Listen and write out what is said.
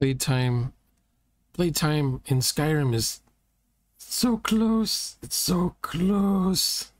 Playtime. Playtime in Skyrim is so close. It's so close.